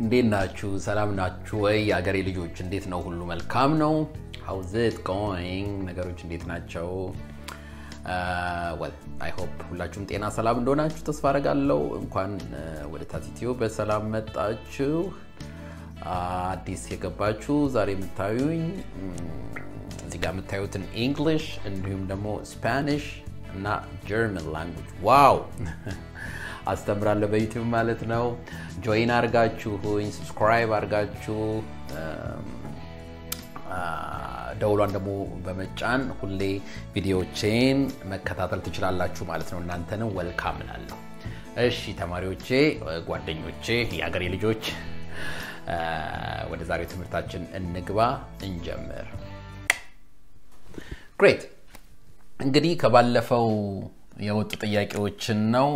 እንዴት ናችሁ? ሰላም ናችሁ ወይ? የአገሬ ልጆች እንዴት ነው? ሁሉ መልካም ነው? How's it going? ነገሮች እንዴት ናቸው? Well I hope ሁላችሁም ጤና ሰላም እንደሆናችሁ ተስፋ አደርጋለሁ። እንኳን ወደ ታቲቲዮ በሰላም መጣችሁ። አዲስ የገባችሁ ዛሬ የምታዩኝ እዚህ ጋር የምታዩትን English እንዲሁም ደግሞ Spanish እና German language wow አስተምራለሁ በ YouTube ማለት ነው። join አርጋችሁኝ subscribe አርጋችሁ ደውሏን ደግሞ በመጫን ሁሌ ቪዲዮቼን መከታተል ትችላላችሁ ማለት ነው። እናንተንም welcome እላለሁ። እሺ ተማሪዎቼ፣ ጓደኞቼ፣ የአገሬ ልጆች ወደ ዛሬው ትምህርታችን እንግባ፣ እንጀምር። Great እንግዲህ ከባለፈው የወጡ ጥያቄዎችን ነው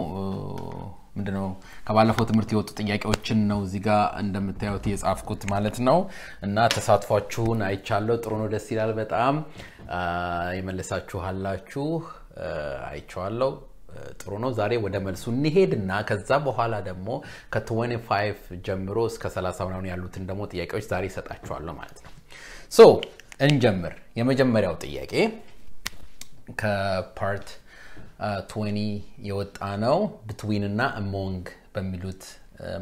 ምንድነው ከባለፈው ትምህርት የወጡ ጥያቄዎችን ነው እዚህ ጋር እንደምታዩት የጻፍኩት ማለት ነው። እና ተሳትፏችሁን አይቻለሁ። ጥሩ ነው፣ ደስ ይላል በጣም የመለሳችሁ አላችሁ፣ አይቼዋለሁ። ጥሩ ነው። ዛሬ ወደ መልሱ እንሄድ እና ከዛ በኋላ ደግሞ ከ25 ጀምሮ እስከ 30 ምናምን ያሉትን ደግሞ ጥያቄዎች ዛሬ ይሰጣችኋለሁ ማለት ነው። so እንጀምር። የመጀመሪያው ጥያቄ ከ part 20 የወጣ ነው። between እና among በሚሉት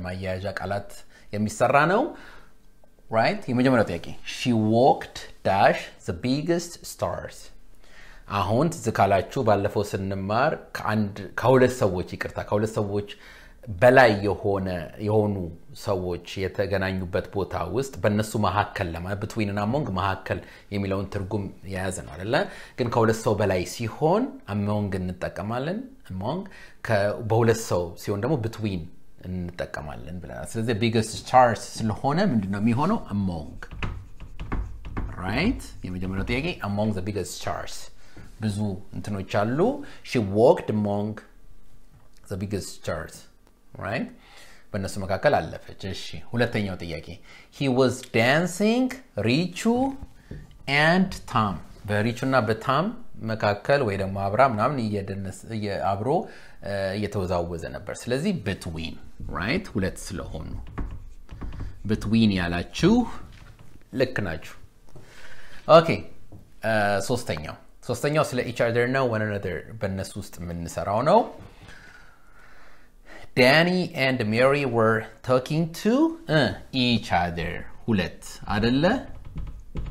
ማያያዣ ቃላት የሚሰራ ነው። right። የመጀመሪያው ጥያቄ she walked dash the biggest stars። አሁን ትዝ ካላችሁ ባለፈው ስንማር ከሁለት ሰዎች ይቅርታ፣ ከሁለት ሰዎች በላይ የሆነ የሆኑ ሰዎች የተገናኙበት ቦታ ውስጥ በእነሱ መካከል ለማለት between እና among መካከል የሚለውን ትርጉም የያዘ ነው አይደለ? ግን ከሁለት ሰው በላይ ሲሆን among እንጠቀማለን። among በሁለት ሰው ሲሆን ደግሞ between እንጠቀማለን ብለናል። ስለዚህ biggest stars ስለሆነ ምንድን ነው የሚሆነው? among right። የመጀመሪያው ጥያቄ among biggest stars ብዙ እንትኖች አሉ። she walked among biggest stars right በእነሱ መካከል አለፈች። እሺ ሁለተኛው ጥያቄ he was dancing Richu and Tom በሪቹ እና በታም መካከል ወይ ደግሞ አብራ ምናምን አብሮ እየተወዛወዘ ነበር። ስለዚህ between right ሁለት ስለሆኑ between ያላችሁ ልክ ናችሁ። okay ሶስተኛው ሶስተኛው ስለ each other ነው one another በእነሱ ውስጥ የምንሰራው ነው። Danny and Mary were talking to each other ሁለት አደለ?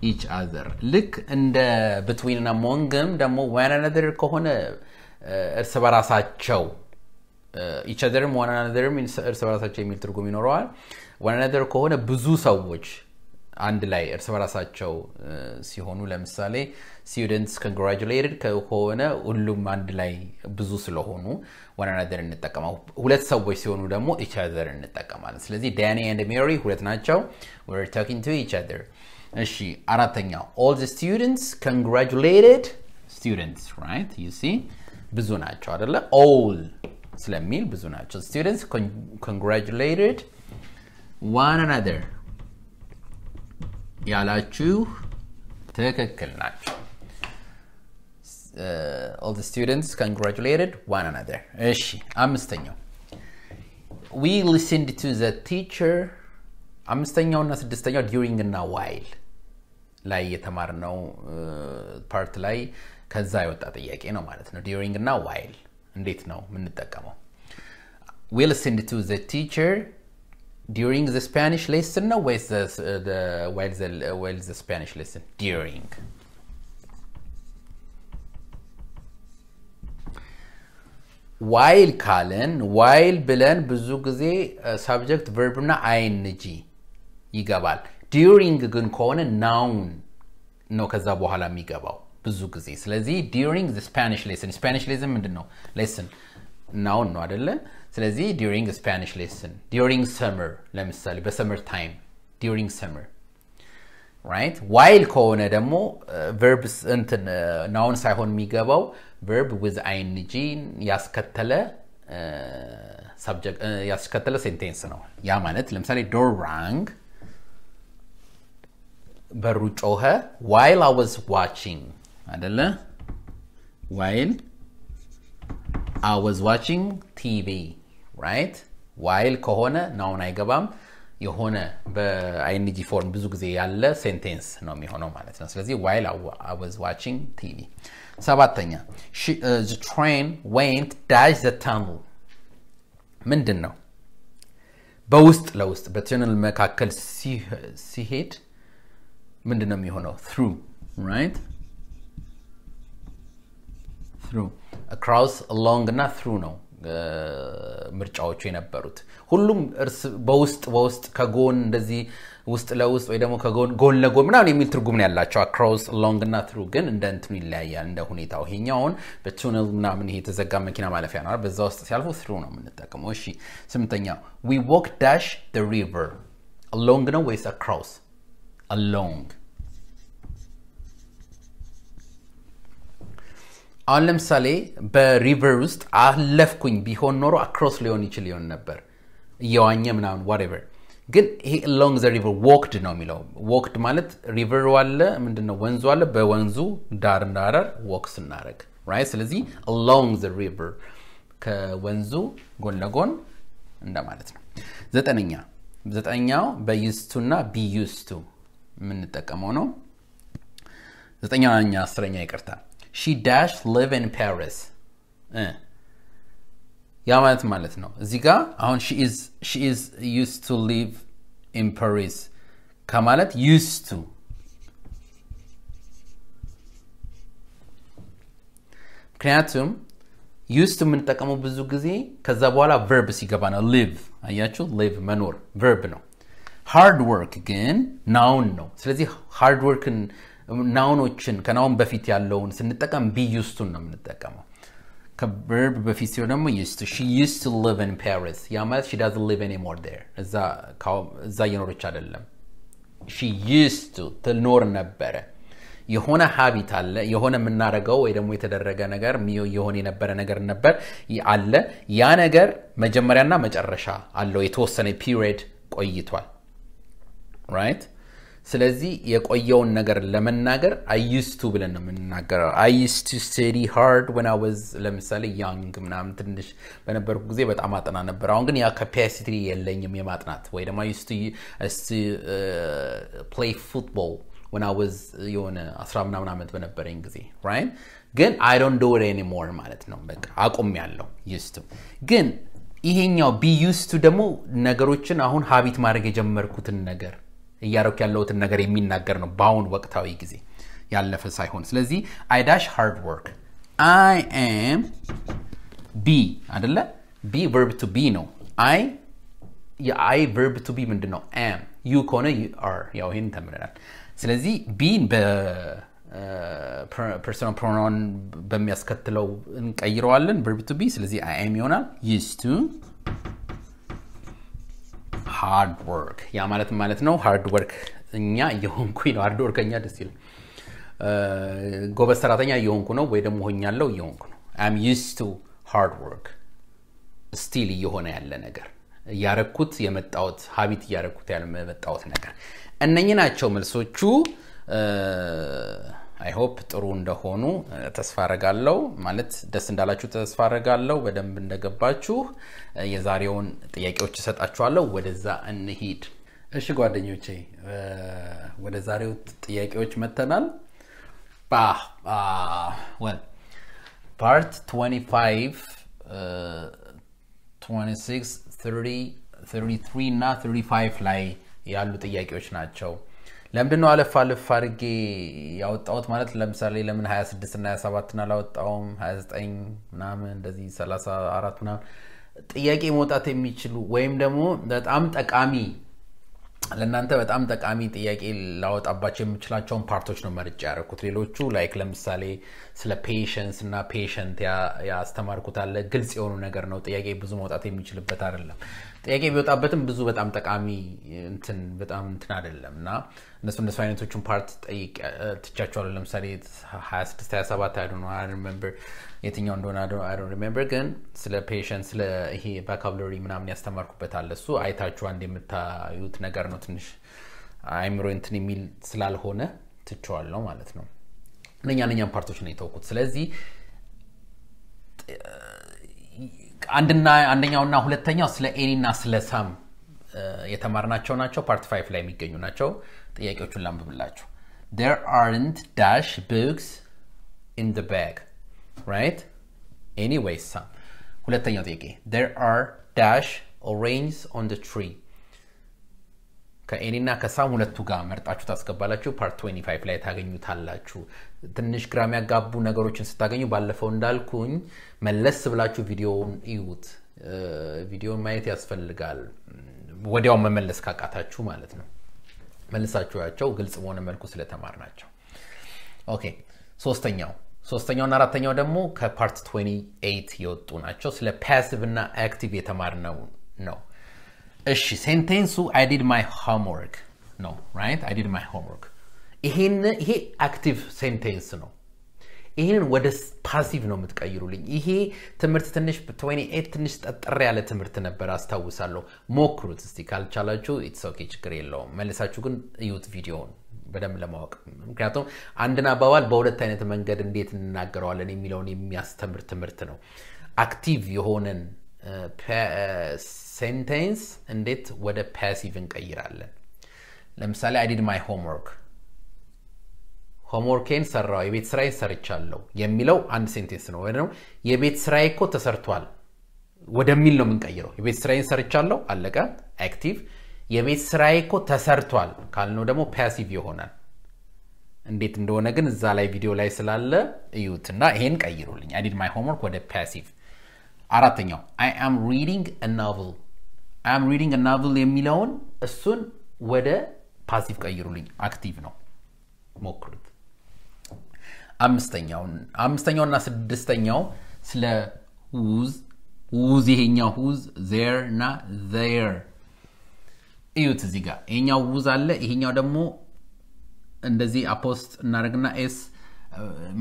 each other ልክ እንደ between እና among ም ደግሞ one another ከሆነ እርስ በራሳቸው each other ም one another ም እርስ በራሳቸው የሚል ትርጉም ይኖረዋል። one another ከሆነ ብዙ ሰዎች አንድ ላይ እርስ በራሳቸው ሲሆኑ ለምሳሌ students congratulated ከሆነ ሁሉም አንድ ላይ ብዙ ስለሆኑ one another እንጠቀማ። ሁለት ሰዎች ሲሆኑ ደግሞ each እንጠቀማለን። ስለዚህ Danny and Mary ሁለት ናቸው። were talking to each እሺ አራተኛው all the students congratulated students right you see ብዙ ናቸው አደለ? all ስለሚል ብዙ ናቸው። students congratulated one another ያላችሁ ትክክል ናቸው። all the students congratulated one another። እሺ አምስተኛው we listened to the teacher። አምስተኛው እና ስድስተኛው during እና while ላይ የተማርነው part ላይ ከዛ የወጣ ጥያቄ ነው ማለት ነው። during እና while እንዴት ነው የምንጠቀመው? we listened to the teacher during the Spanish lesson ነው ወይስ while the Spanish lesson? during while ካለን while ብለን ብዙ ጊዜ subject verb እና ing ይገባል። during ግን ከሆነ noun ነው ከዛ በኋላ የሚገባው ብዙ ጊዜ። ስለዚህ during the Spanish lesson Spanish lesson ምንድን ነው? lesson noun ነው አደለ? ስለዚህ during Spanish lesson during summer ለምሳሌ በ summer time during summer right። while ከሆነ ደግሞ verb እንትን noun ሳይሆን የሚገባው verb with ing ያስከተለ ያስከተለ sentence ነው። ያ ማለት ለምሳሌ door rang በሩ ጮኸ። while I was watching አደለ? while I was watching TV, right? while ከሆነ noun አይገባም። የሆነ በ ing form ብዙ ጊዜ ያለ sentence ነው የሚሆነው ማለት ነው። ስለዚህ while I was TV። ሰባተኛ train went dash the terminal ምንድን ነው? በውስጥ ለውስጥ በተርሚናል መካከል ሲሄድ ምንድን ነው የሚሆነው? through right across along እና through ነው ምርጫዎቹ የነበሩት። ሁሉም እርስ በውስጥ በውስጥ ከጎን እንደዚህ ውስጥ ለውስጥ ወይ ደግሞ ከጎን ጎን ለጎን ምናምን የሚል ትርጉም ነው ያላቸው። across along እና through ግን እንደ እንትኑ ይለያያል እንደ ሁኔታው። ይሄኛውን በ tunnel ምናምን ይሄ የተዘጋ መኪና ማለፊያ ነው፣ በዛ ውስጥ ሲያልፉ through ነው የምንጠቀመው። እሺ ስምንተኛ we walk dash river along ነው ወይስ across? along አሁን ለምሳሌ በ river ውስጥ አለፍኩኝ ቢሆን ኖሮ across ሊሆን ይችል ይሆን ነበር እየዋኘ ምናምን whatever። ግን ይሄ along the river walked ነው የሚለው። walked ማለት river ኡ አለ ምንድነው ወንዙ አለ፣ በወንዙ ዳር ዳር walk ስናደርግ right። ስለዚህ along the river ከወንዙ ጎን ለጎን እንደማለት ነው። ዘጠነኛ ዘጠነኛው በዩስቱ እና ቢዩስቱ የምንጠቀመው ነው። ዘጠኛኛ አስረኛ ይቅርታ she dash live in Paris ያ ማለት ማለት ነው። እዚህ ጋ አሁን she is used to live in Paris ከማለት used to ምክንያቱም use to የምንጠቀመው ብዙ ጊዜ ከዛ በኋላ verb ሲገባ ነው። live አያችሁ፣ live መኖር verb ነው። hard work ግን noun ነው። ስለዚህ hard work ን noun ኦችን ከ noun በፊት ያለውን ስንጠቀም be used to ን ነው የምንጠቀመው። ከ verb በፊት ሲሆን ደግሞ used to she live in ፓሪስ ያ ማለት she doesn't live anymore there እዛ እየኖረች አይደለም። she used to ትኖር ነበረ። የሆነ habit አለ የሆነ የምናደርገው ወይ ደግሞ የተደረገ ነገር የሆነ የነበረ ነገር ነበር አለ። ያ ነገር መጀመሪያና መጨረሻ አለው። የተወሰነ period ቆይቷል right ስለዚህ የቆየውን ነገር ለመናገር I used to ብለን ነው የምንናገረው። I used to study hard when I was ለምሳሌ young ምናምን ትንሽ በነበርኩ ጊዜ በጣም አጠና ነበር። አሁን ግን ያ capacity የለኝም የማጥናት ወይ ደግሞ I used to play football when I was የሆነ አስራ ምናምን ዓመት በነበረኝ ጊዜ right ግን I don't do it anymore ማለት ነው። በቃ አቁም ያለው used to ግን ይሄኛው be used to ደግሞ ነገሮችን አሁን habit ማድረግ የጀመርኩትን ነገር እያረኩ ያለሁትን ነገር የሚናገር ነው በአሁን ወቅታዊ ጊዜ ያለፈ ሳይሆን። ስለዚህ I dash hard work I am be አደለ? be verb to be ነው። I የ I verb to be ምንድን ነው? am you ከሆነ are። ያው ይህን ተምረናል። ስለዚህ be ን በ personal pronoun በሚያስከትለው እንቀይረዋለን verb to be። ስለዚህ I am ይሆናል used to hard work ያ ማለት ማለት ነው። hard work እኛ እየሆንኩኝ ነው። hard work ኧኛ ደስ ይላል። ጎበዝ ሰራተኛ እየሆንኩ ነው ወይ ደግሞ ሆኛለሁ እየሆንኩ ነው። I'm used to hard work still እየሆነ ያለ ነገር እያረኩት የመጣሁት habit እያረኩት የመጣሁት ነገር እነኚህ ናቸው መልሶቹ። I hope ጥሩ እንደሆኑ ተስፋ አረጋለሁ። ማለት ደስ እንዳላችሁ ተስፋ አረጋለሁ። በደንብ እንደገባችሁ የዛሬውን ጥያቄዎች እሰጣችኋለሁ። ወደዛ እንሂድ። እሺ ጓደኞቼ፣ ወደ ዛሬው ጥያቄዎች መተናል። part 25 26 30 33 እና 35 ላይ ያሉ ጥያቄዎች ናቸው። ለምንድን ነው አለፍ አለፍ አድርጌ ያወጣሁት? ማለት ለምሳሌ ለምን 26 እና 27 አላወጣውም? 29 ምናምን እንደዚህ 34 ምናምን ጥያቄ መውጣት የሚችሉ ወይም ደግሞ በጣም ጠቃሚ ለእናንተ በጣም ጠቃሚ ጥያቄ ላወጣባቸው የምችላቸውን part ኦች ነው መርጬ ያደረኩት። ሌሎቹ like ለምሳሌ ስለ patience እና patient ያስተማርኩት አለ። ግልጽ የሆኑ ነገር ነው። ጥያቄ ብዙ መውጣት የሚችልበት አይደለም። ጥያቄ ቢወጣበትም ብዙ በጣም ጠቃሚ እንትን በጣም እንትን አይደለም እና እነሱ እነሱ አይነቶቹን part ጠይቅ ትቻቸዋለሁ። ለምሳሌ 26 27 I don't remember የትኛው እንደሆነ I remember፣ ግን ስለ patient ስለ ይሄ vocabulary ምናምን ያስተማርኩበት አለ። እሱ አይታችሁ አንድ የምታዩት ነገር ነው። ትንሽ አይምሮ እንትን የሚል ስላልሆነ ትቸዋለሁ ማለት ነው። እነኛ እነኛም part ኦች ነው የተውኩት። ስለዚህ አንድና አንደኛውና ሁለተኛው ስለ ኤኒ እና ስለ ሳም የተማርናቸው ናቸው። ፓርት ፋይቭ ላይ የሚገኙ ናቸው። ጥያቄዎቹን ላንብብላችሁ። there aren't dash books in the bag right anyway some ሁለተኛው ጥያቄ there are dash oranges on the tree ከ any እና ከ some ሁለቱ ጋር መርጣችሁ ታስገባላችሁ። part 25 ላይ ታገኙታላችሁ። ትንሽ ግራ የሚያጋቡ ነገሮችን ስታገኙ ባለፈው እንዳልኩኝ መለስ ብላችሁ ቪዲዮውን እዩት። ቪዲዮን ማየት ያስፈልጋል። ወዲያው መመለስ ካቃታችሁ ማለት ነው። መልሳችኋቸው ግልጽ በሆነ መልኩ ስለተማር ናቸው። okay ሶስተኛው ሶስተኛውና አራተኛው ደግሞ ከ part 28 የወጡ ናቸው። ስለ passive እና active የተማርነው ነው። እሺ sentence ኡ I did my homework ነው right I did my homework ይሄ active sentence ነው። ይህንን ወደ passive ነው የምትቀይሩልኝ። ይሄ ትምህርት ትንሽ 28 ትንሽ ጠጠር ያለ ትምህርት ነበር አስታውሳለሁ። ሞክሩት እስቲ። ካልቻላችሁ it's okay ችግር የለውም። መልሳችሁ ግን እዩት ቪዲዮውን በደንብ ለማወቅ። ምክንያቱም አንድን አባባል በሁለት አይነት መንገድ እንዴት እንናገረዋለን የሚለውን የሚያስተምር ትምህርት ነው። active የሆነን sentence እንዴት ወደ passive እንቀይራለን? ለምሳሌ I did my homework homework ኤን ሰራው የቤት ስራዬን ሰርቻለሁ የሚለው አንድ sentence ነው። ወይ ነው የቤት ስራዬ እኮ ተሰርቷል ወደሚል ነው የምንቀይረው። የቤት ስራዬን ሰርቻለሁ አለቀ active የቤት ስራዬ እኮ ተሰርቷል ካልነው ደግሞ passive ይሆናል። እንዴት እንደሆነ ግን እዛ ላይ ቪዲዮ ላይ ስላለ እዩት እና ይሄን ቀይሩልኝ። አይዲድ ማይ ሆምወርክ ወደ ፓሲቭ አራተኛው አይ አም ሪዲንግ አይ አም ሪዲንግ ናቭል የሚለውን እሱን ወደ ፓሲቭ ቀይሩልኝ አክቲቭ ነው ሞክሩት። አምስተኛውና ስድስተኛው ስለ ውዝ ውዝ ይሄኛው ውዝ ዜር እና ዜር እዩት እዚህ ጋር። ይሄኛው ውዝ አለ ይሄኛው ደግሞ እንደዚህ apostrophe እናደርግና s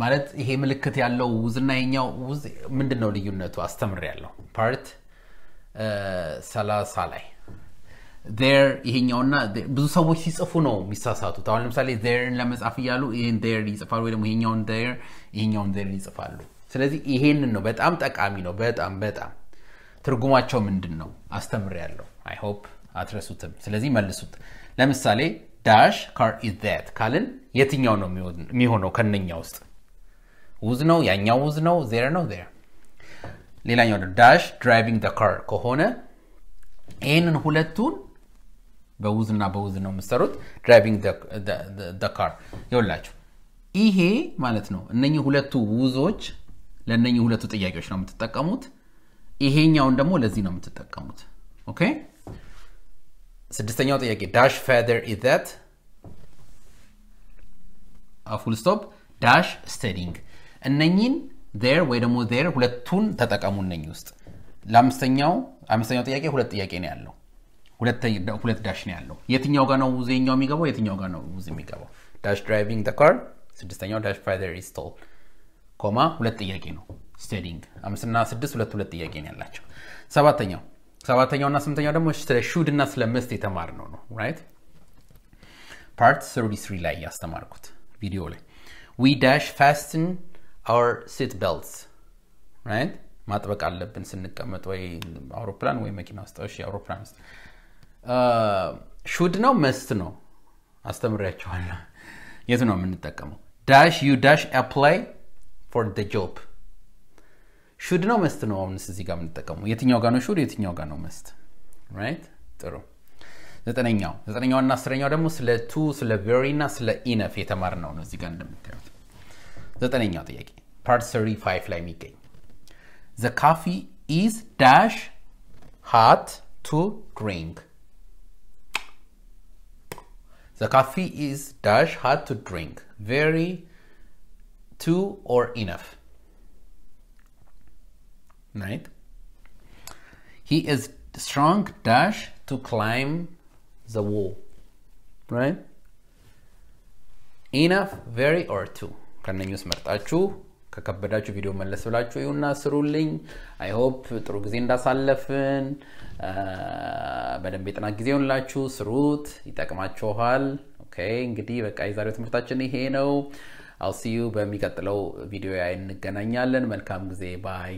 ማለት ይሄ ምልክት ያለው who's ና ይሄኛው whose ምንድን ነው ልዩነቱ? አስተምር ያለው part ሰላሳ ላይ your ይሄኛውና ብዙ ሰዎች ሲጽፉ ነው የሚሳሳቱት። አሁን ለምሳሌ your ን ለመጻፍ እያሉ ይህን you're ይጽፋሉ ወይ ይሄኛውን your ይሄኛውን your ይጽፋሉ። ስለዚህ ይሄንን ነው በጣም ጠቃሚ ነው። በጣም በጣም ትርጉማቸው ምንድን ነው አስተምር ያለው I hope አትረሱትም። ስለዚህ መልሱት። ለምሳሌ ዳሽ ካር ኢዝ ካልን የትኛው ነው የሚሆነው ከነኛ ውስጥ? ውዝ ነው ያኛው ውዝ ነው ዜር ነው ዜር ሌላኛው ዳሽ ድራይቪንግ ደ ካር ከሆነ ይህንን ሁለቱን በውዝ እና በውዝ ነው የምሰሩት ድራይቪንግ ካር ይወላችሁ ይሄ ማለት ነው እነኚህ ሁለቱ ውዞች ለእነኚህ ሁለቱ ጥያቄዎች ነው የምትጠቀሙት። ይሄኛውን ደግሞ ለዚህ ነው የምትጠቀሙት። ኦኬ? ስድስተኛው ጥያቄ ዳሽ ፋደር ኢዘት ፉል ስቶፕ። ዳሽ ስተዲንግ። እነኚህን ር ወይ ደግሞ ር ሁለቱን ተጠቀሙ እነኚህ ውስጥ። ለአምስተኛው አምስተኛው ጥያቄ ሁለት ጥያቄ ነው ያለው። ሁለት ዳሽ ነው ያለው። የትኛው ጋር ነው ውዝ የኛው የሚገባው? የትኛው ጋር ነው ውዝ የሚገባው? ዳሽ ድራይቪንግ ካር ስድስተኛው ዳሽ ፋዘር ኢስቶል comma ሁለት ጥያቄ ነው። studying አምስትና ስድስት ሁለት ሁለት ጥያቄ ነው ያላቸው። ሰባተኛው ሰባተኛው እና ስምንተኛው ደግሞ ስለ should እና ስለ must የተማርነው። Right part 33 ላይ ያስተማርኩት ቪዲዮ ላይ። We dash fasten our seat belts right ማጥበቅ አለብን ስንቀመጥ ወይ አውሮፕላን ወይ መኪና ውስጥ እሺ አውሮፕላን ውስጥ። should ነው? must ነው። አስተምሪያቸዋለሁ የቱ ነው የምንጠቀመው? dash you dash apply for the job should ነው? must ነው። አሁንስ እዚህ ጋር የምንጠቀመው። የትኛው ጋር ነው should የትኛው ጋር ነው must right ጥሩ። ዘጠነኛው። ዘጠነኛው እና አስረኛው ደግሞ ስለ too ስለ very እና ስለ enough የተማርነው ነው እዚህ ጋር እንደምታዩት ዘጠነኛው ጥያቄ ፓርት 35 ላይ የሚገኝ The coffee is dash hot to drink. The coffee is dash hot to drink. Very too or enough. Right? He is strong dash to climb the wall. Right? Enough, very or Too. ከነኙስ መርጣችሁ ከከበዳችሁ ቪዲዮ መለስ ብላችሁ ይሁና ስሩልኝ። I hope ጥሩ ጊዜ እንዳሳለፍን። በደንብ የጥናት ጊዜ ሆንላችሁ ስሩት ይጠቅማችኋል። Okay እንግዲህ በቃ የዛሬው ትምህርታችን ይሄ ነው። I'll see you በሚቀጥለው ቪዲዮ ላይ እንገናኛለን። መልካም ጊዜ። Bye